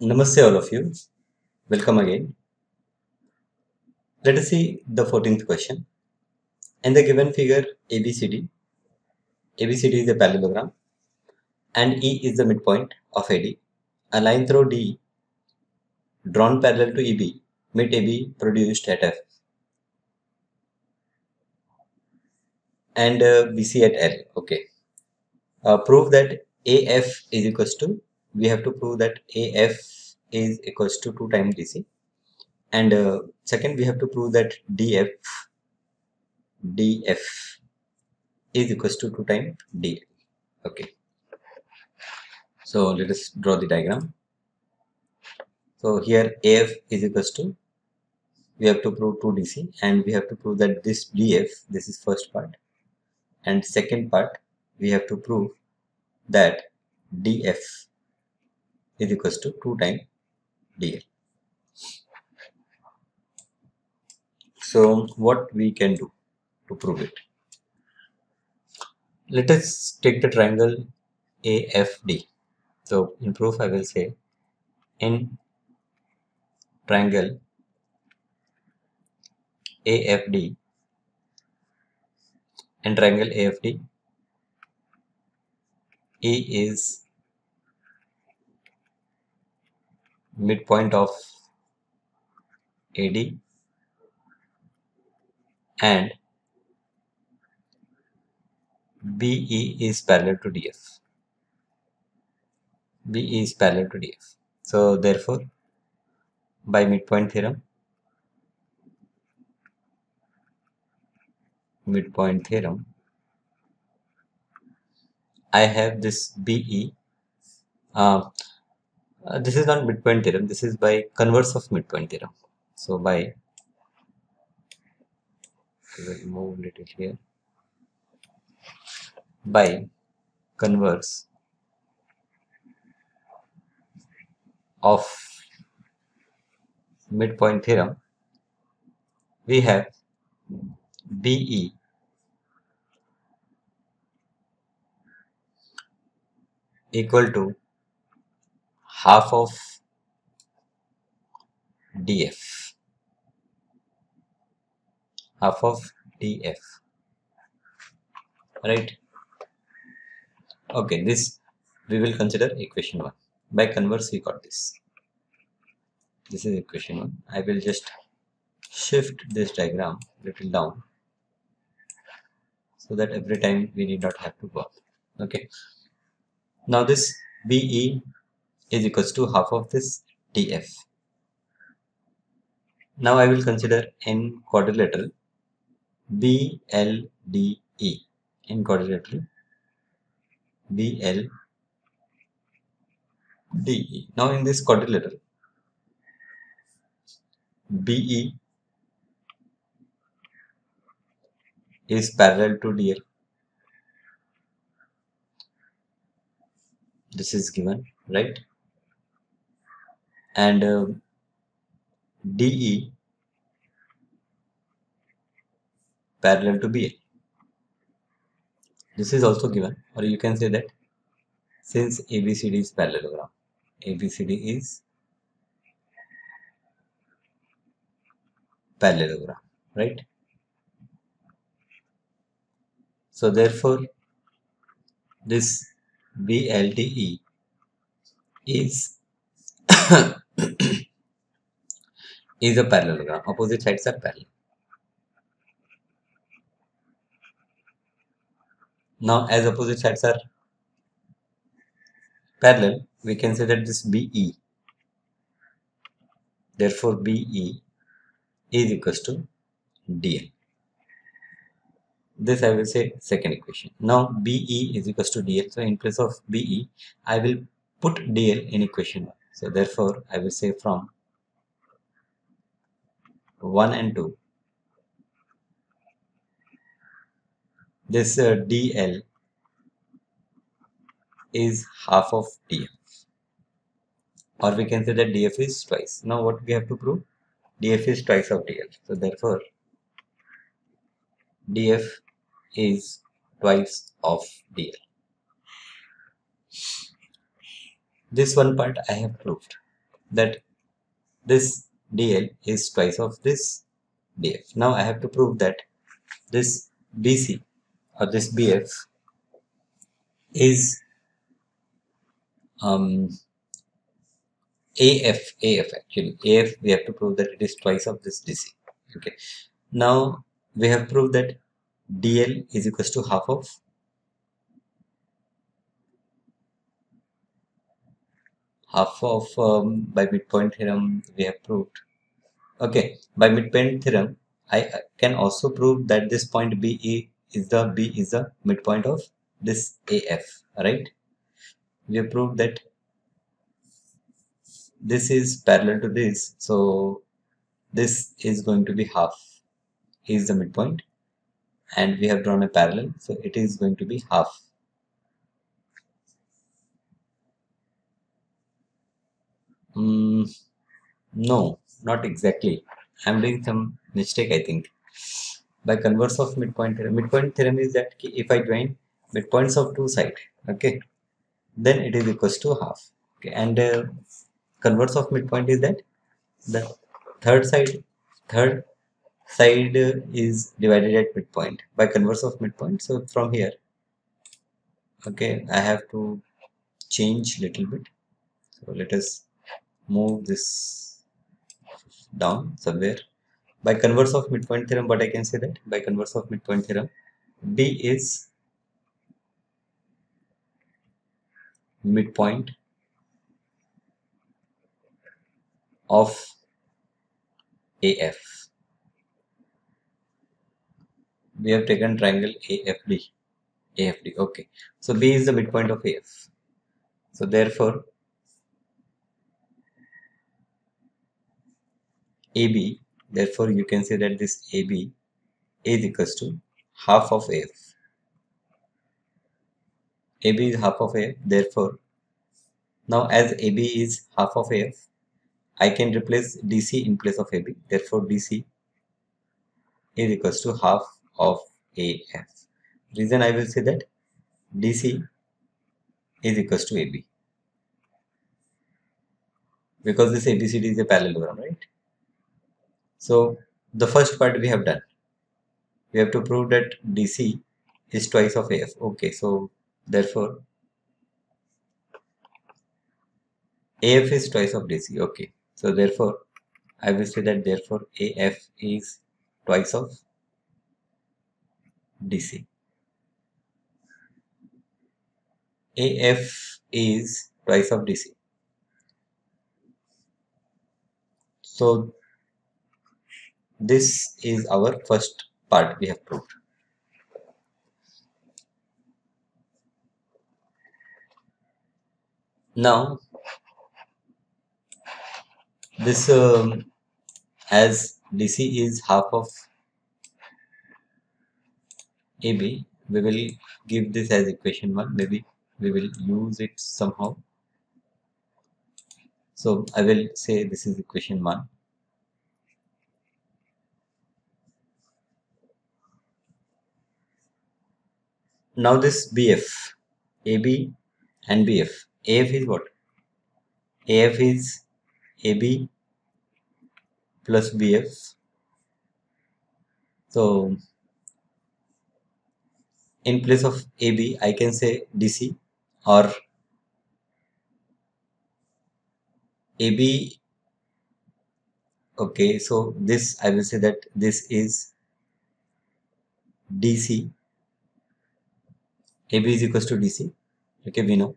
Namaste all of you. Welcome again. Let us see the 14th question. In the given figure ABCD, ABCD is a parallelogram and E is the midpoint of AD. A line through D drawn parallel to EB meet AB produced at F and uh, BC at L. Okay. Uh, prove that AF is equals to, we have to prove that AF is equals to 2 times DC and uh, second we have to prove that df df is equals to 2 times d okay. So let us draw the diagram. So here af is equals to we have to prove 2 dc and we have to prove that this df this is first part. And second part we have to prove that df is equals to 2 times dl So what we can do to prove it? Let us take the triangle AFD. So in proof I will say in triangle AFD in triangle AFD E is midpoint of AD and BE is parallel to DF. BE is parallel to DF. So therefore, by midpoint theorem, midpoint theorem, I have this BE. Uh, uh, this is not midpoint theorem. This is by converse of midpoint theorem. So by will move little here by converse of midpoint theorem we have BE equal to half of df half of df right? Okay this we will consider equation 1 by converse we got this. This is equation 1 i will just shift this diagram little down so that every time we need not have to up okay. Now this be is equals to half of this df now i will consider in quadrilateral BLDE in quadrilateral BLDE. Now in this quadrilateral BE is parallel to DL. This is given, right? And uh, DE parallel to BL. This is also given or you can say that since ABCD is parallelogram, ABCD is parallelogram, right? So therefore this BLDE is is a parallelogram, opposite sides are parallel. Now, as opposite sides are parallel, we can say that this BE, therefore BE is equals to DL. This I will say second equation. Now BE is equals to DL. So in place of BE, I will put DL in equation 1. So therefore, I will say from 1 and 2 this uh, dl is half of df or we can say that df is twice. Now what we have to prove? Df is twice of dl so therefore df is twice of dl this one part i have proved that this dl is twice of this df. Now I have to prove that this bc or this bf is um, AF, AF actually, AF we have to prove that it is twice of this DC. Okay, now we have proved that DL is equals to half of half of um, by midpoint theorem we have proved. Okay, by midpoint theorem I can also prove that this point B is the B is the midpoint of this AF, right? We have proved that this is parallel to this so this is going to be half is the midpoint and we have drawn a parallel so it is going to be half mm, no not exactly. I'm doing some mistake i think. By converse of midpoint theorem midpoint theorem is that if i join midpoints of two sides okay then it is equals to half okay. And uh, converse of midpoint is that the third side third side is divided at midpoint. By converse of midpoint so from here okay I have to change little bit. So let us move this down somewhere by converse of midpoint theorem but I can say that by converse of midpoint theorem B is midpoint of AF. We have taken triangle AFD. AFD, okay. So B is the midpoint of AF. So therefore, AB, therefore you can say that this AB is equals to half of AF. AB is half of AF, therefore, now as AB is half of AF, I can replace DC in place of AB. Therefore, DC is equals to half of AF. Reason I will say that DC is equals to AB. Because this ABCD is a parallelogram, right? So, the first part we have done. We have to prove that DC is twice of AF. Okay, so therefore AF is twice of DC. Okay. So therefore, I will say that therefore AF is twice of DC. AF is twice of DC. So this is our first part we have proved. Now this um, as DC is half of AB we will give this as equation 1 maybe we will use it somehow. So I will say this is equation 1 now this BF AB and BF AF is what AF is AB plus BF. So in place of AB, I can say DC or AB. Okay, so this I will say that this is DC. AB is equals to DC. Okay, we know.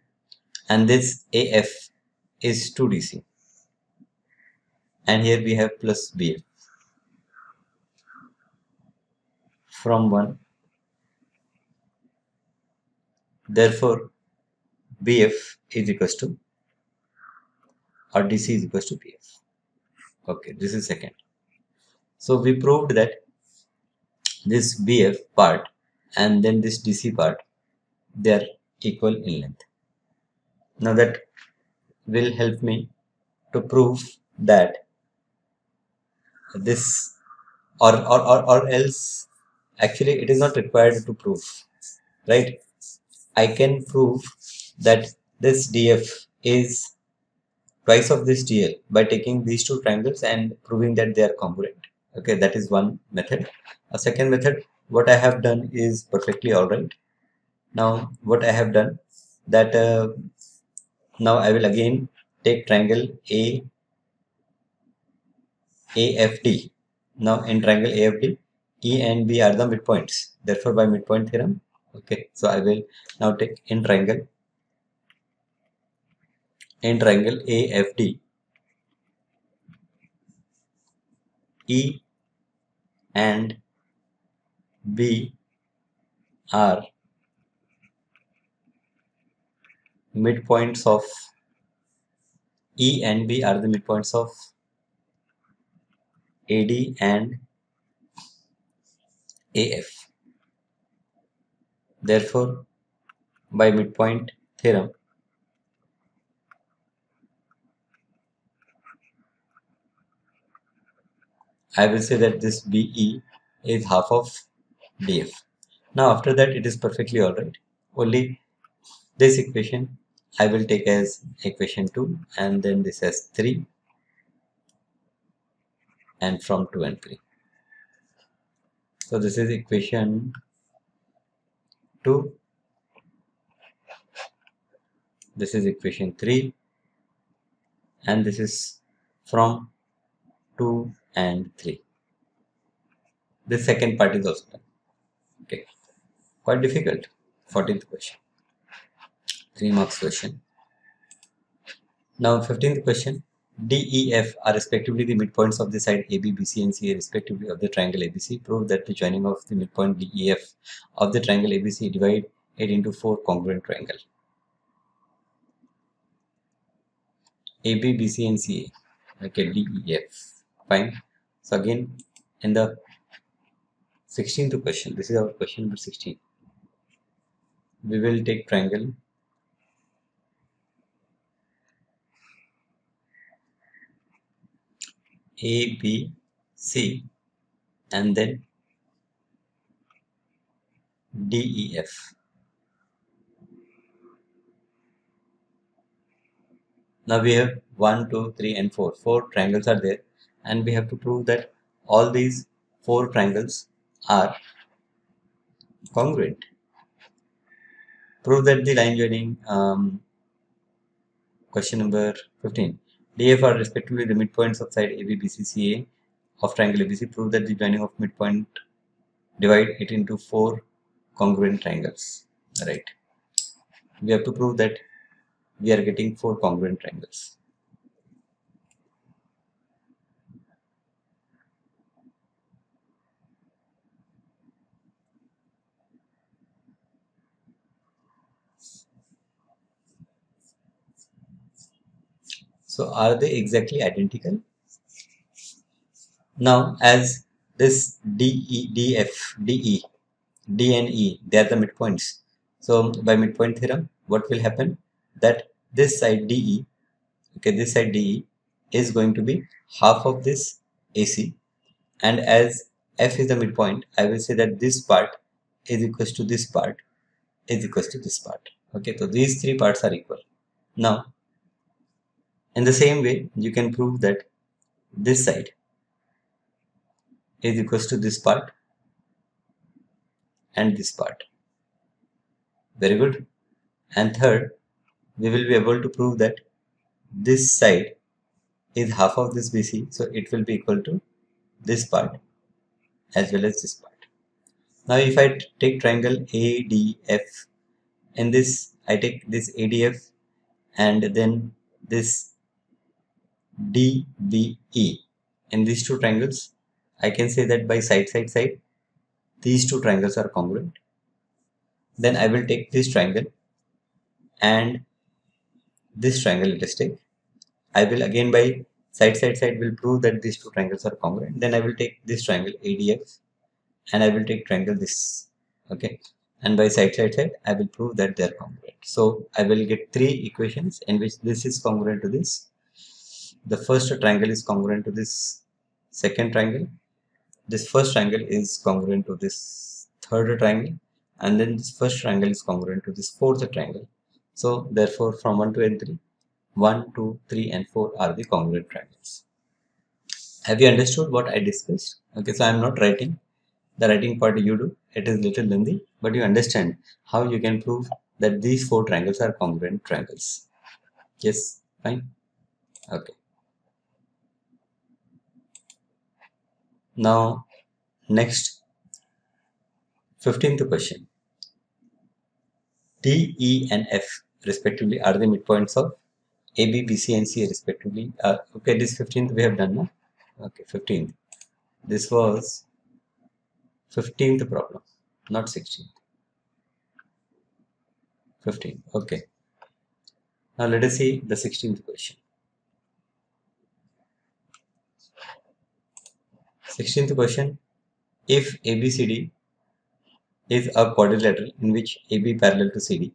And this AF is 2DC and here we have plus bf from 1 therefore bf is equals to or dc is equals to bf okay this is second. So we proved that this bf part and then this dc part they are equal in length now that will help me to prove that this or, or, or, or else actually it is not required to prove right I can prove that this df is twice of this DL by taking these two triangles and proving that they are congruent. Okay, that is one method. A second method, what I have done is perfectly alright. Now, what I have done that uh, now I will again take triangle A AFD. Now in triangle AFD, E and B are the midpoints. Therefore, by midpoint theorem, okay. So I will now take in triangle in triangle AFD E and B are midpoints of E and B are the midpoints of AD and AF. Therefore, by midpoint theorem, I will say that this BE is half of DF. Now after that it is perfectly alright. Only this equation I will take as equation 2 and then this as 3 and from 2 and 3. So this is equation 2. This is equation 3 and this is from 2 and 3. The second part is also done. Okay, quite difficult. 14th question. 3 marks question. Now 15th question. D, E, F are respectively the midpoints of the side AB, BC and CA respectively of the triangle ABC. Prove that the joining of the midpoint D, E, F of the triangle ABC divide it into four congruent triangle. AB, BC and CA. Okay, D, E, F. Fine. So again, in the 16th question, this is our question number 16. We will take triangle A, B, C and then D, E, F. Now we have 1, 2, 3 and 4. 4 triangles are there and we have to prove that all these 4 triangles are congruent. Prove that the line joining um, question number 15 DF are respectively the midpoints of side AB, BC, CA of triangle ABC. Prove that the joining of midpoint divide it into four congruent triangles. Right. We have to prove that we are getting four congruent triangles. So are they exactly identical? Now as this DE, DF, DE, D and E, they are the midpoints. So by midpoint theorem, what will happen? That this side DE, okay, this side DE is going to be half of this AC and as F is the midpoint, I will say that this part is equals to this part is equals to this part. Okay, so these three parts are equal. Now in the same way, you can prove that this side is equals to this part and this part. Very good. And third, we will be able to prove that this side is half of this BC, so it will be equal to this part as well as this part. Now if I take triangle ADF, in this I take this ADF and then this DBE. In these two triangles, I can say that by side, side, side, these two triangles are congruent. Then I will take this triangle and this triangle let us take. I will again by side, side, side will prove that these two triangles are congruent. Then I will take this triangle ADF and I will take triangle this. Okay. And by side, side, side, I will prove that they are congruent. So I will get three equations in which this is congruent to this the first triangle is congruent to this second triangle this first triangle is congruent to this third triangle and then this first triangle is congruent to this fourth triangle so therefore from 1 to n3 1, 2, 3 and 4 are the congruent triangles. Have you understood what I discussed? Okay, so I am not writing. The writing part you do. It is little lengthy, but you understand how you can prove that these four triangles are congruent triangles. Yes, fine. Okay. Now, next, 15th question. D, E and F respectively are the midpoints of A, B, B, C and C respectively. Uh, okay, this 15th we have done, no? Okay, 15th. This was 15th problem, not 16th. 15th, okay. Now let us see the 16th question. 16th question. If ABCD is a quadrilateral in which AB parallel to CD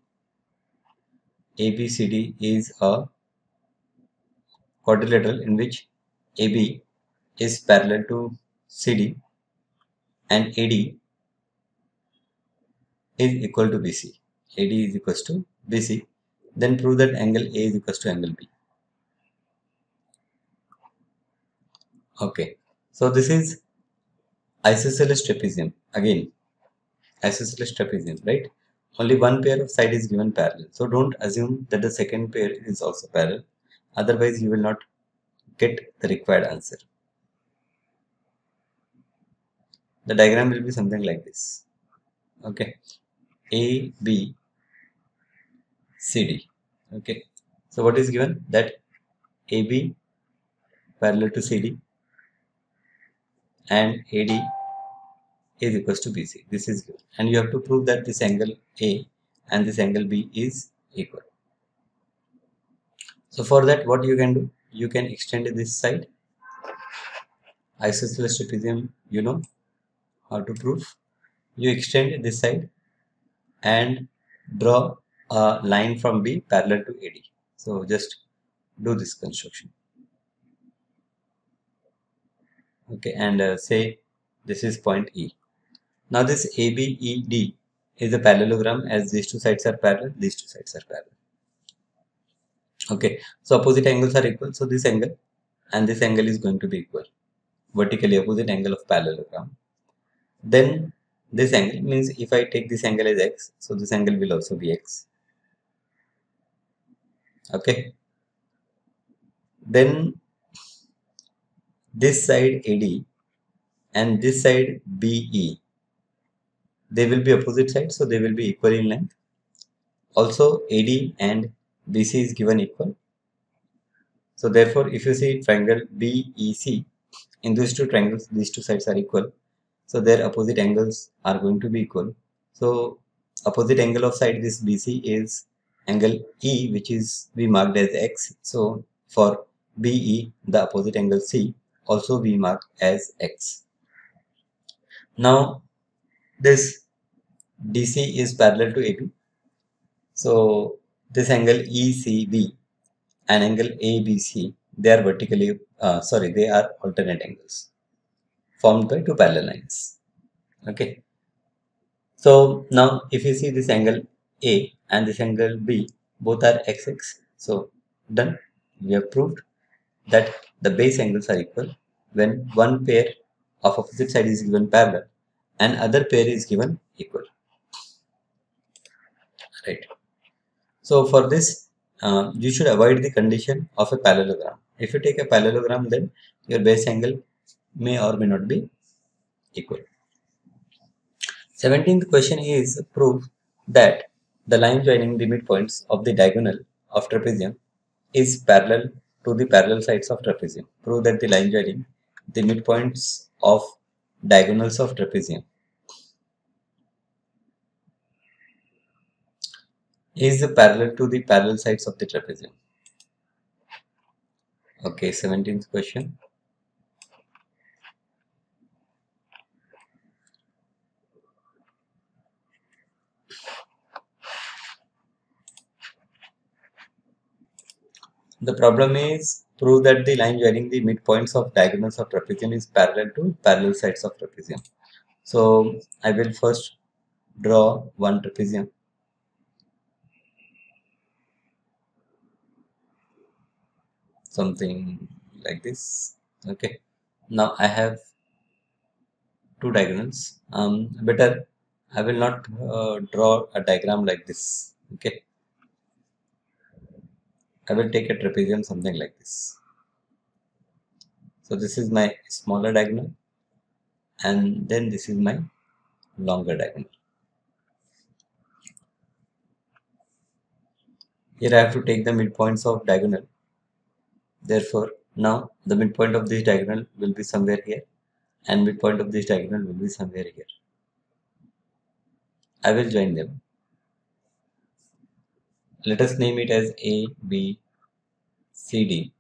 ABCD is a quadrilateral in which AB is parallel to CD and AD is equal to BC AD is equal to BC then prove that angle A is equal to angle B. Okay so this is isosceles trapezium. Again isosceles trapezium right? Only one pair of side is given parallel. So don't assume that the second pair is also parallel. Otherwise you will not get the required answer. The diagram will be something like this. Okay. A b c d. Okay. So what is given? That ab parallel to cd and AD is equals to BC. This is given. And you have to prove that this angle A and this angle B is equal. So for that what you can do? You can extend this side. Isosceles trapezium you know how to prove. You extend this side and draw a line from B parallel to AD. So just do this construction okay and uh, say this is point E. Now this ABED is a parallelogram as these two sides are parallel these two sides are parallel. Okay so opposite angles are equal. So this angle and this angle is going to be equal. Vertically opposite angle of parallelogram. Then this angle means if I take this angle as x so this angle will also be x. Okay. Then this side AD and this side BE they will be opposite sides so they will be equal in length. Also AD and BC is given equal. So therefore if you see triangle BEC in these two triangles these two sides are equal. So their opposite angles are going to be equal. So opposite angle of side this BC is angle E which is we marked as X. So for BE the opposite angle C also be marked as x. Now this DC is parallel to AB. So this angle ECB and angle ABC they are vertically uh, sorry they are alternate angles formed by two parallel lines. Okay. So now if you see this angle A and this angle B both are xx. So done. We have proved that the base angles are equal when one pair of opposite side is given parallel and other pair is given equal. Right. So for this uh, you should avoid the condition of a parallelogram. If you take a parallelogram then your base angle may or may not be equal. 17th question is prove that the line joining the midpoints of the diagonal of trapezium is parallel to the parallel sides of trapezium. Prove that the line joining the midpoints of diagonals of trapezium is parallel to the parallel sides of the trapezium. Okay, 17th question. The problem is prove that the line joining the midpoints of diagonals of trapezium is parallel to parallel sides of trapezium. So I will first draw one trapezium. something like this. Okay. Now I have two diagonals. Um, better I will not uh, draw a diagram like this. Okay I will take a trapezium something like this. So this is my smaller diagonal and then this is my longer diagonal. Here I have to take the midpoints of diagonal. Therefore now the midpoint of this diagonal will be somewhere here and midpoint of this diagonal will be somewhere here. I will join them let us name it as A B C D.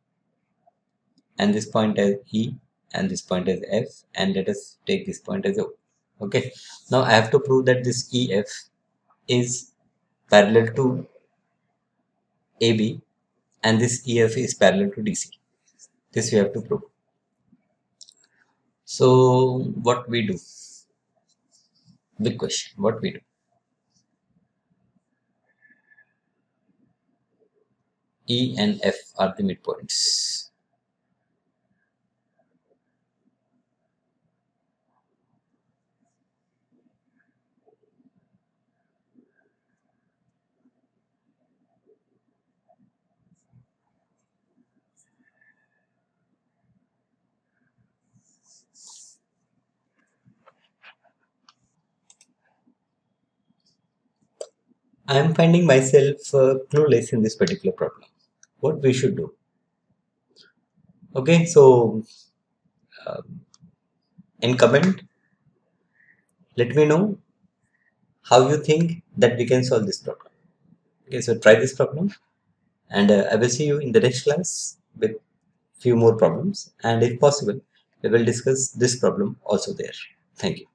And this point as E and this point as F and let us take this point as O. Okay. Now I have to prove that this EF is parallel to AB and this EF is parallel to DC this we have to prove. So what we do? Big question. What we do E and F are the midpoints. I am finding myself uh, clueless in this particular problem what we should do. Okay so uh, in comment let me know how you think that we can solve this problem. Okay so try this problem and uh, i will see you in the next class with few more problems and if possible we will discuss this problem also there. Thank you